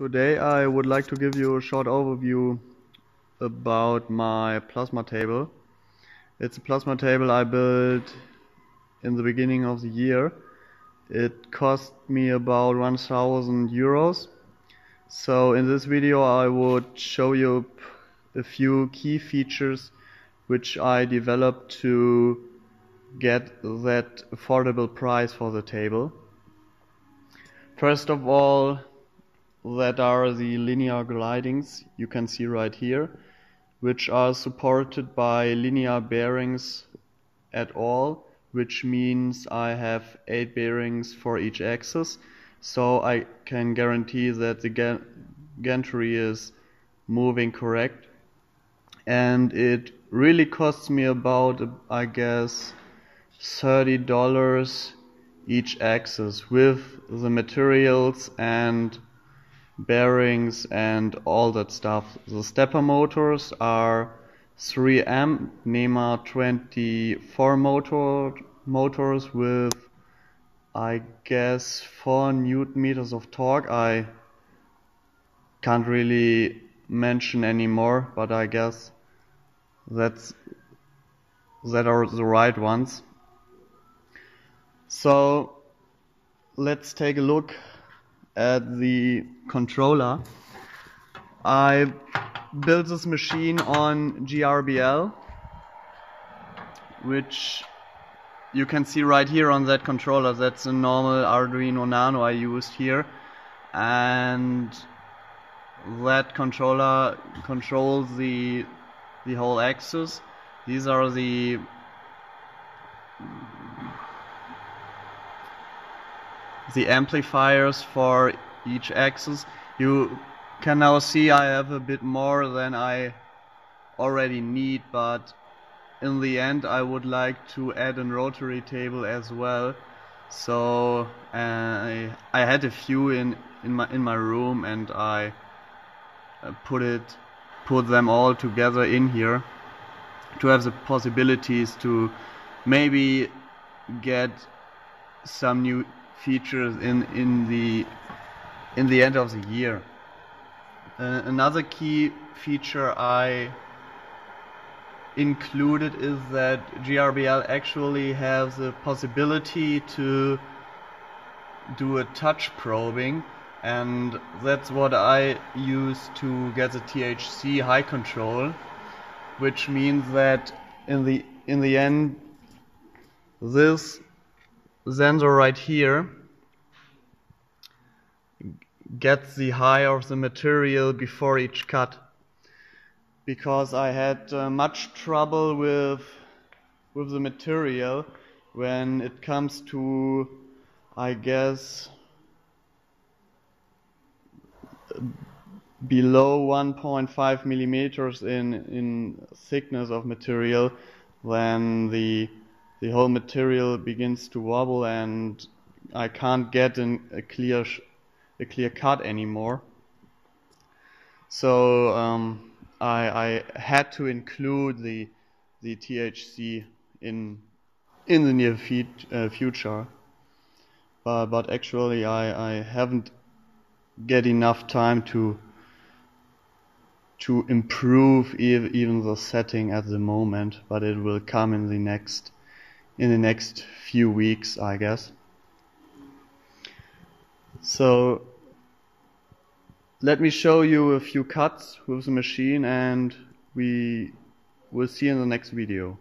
Today I would like to give you a short overview about my plasma table. It's a plasma table I built in the beginning of the year. It cost me about 1000 euros. So in this video I would show you a few key features which I developed to get that affordable price for the table. First of all, that are the linear glidings you can see right here, which are supported by linear bearings at all, which means I have eight bearings for each axis, so I can guarantee that the gantry is moving correct. And it really costs me about, I guess, $30 each axis with the materials and bearings and all that stuff. The stepper motors are 3M NEMA 24 motor motors with I guess 4 newton meters of torque. I can't really mention anymore, but I guess that's that are the right ones. So let's take a look at the controller. I built this machine on GRBL, which you can see right here on that controller. That's a normal Arduino Nano I used here. And that controller controls the the whole axis. These are the the amplifiers for each axis. You can now see I have a bit more than I already need, but in the end I would like to add a rotary table as well. So uh, I, I had a few in, in my in my room and I uh, put it put them all together in here to have the possibilities to maybe get some new features in in the in the end of the year. Uh, another key feature I included is that GRBL actually has the possibility to do a touch probing and that's what I use to get the THC high control which means that in the in the end this sensor right here gets the high of the material before each cut. Because I had uh, much trouble with with the material when it comes to I guess below 1.5 millimeters in in thickness of material then the the whole material begins to wobble and I can't get an, a clear a clear cut anymore. So um, I, I had to include the the THC in in the near uh, future, but but actually I I haven't get enough time to to improve even the setting at the moment, but it will come in the next in the next few weeks, I guess. So let me show you a few cuts with the machine and we will see in the next video.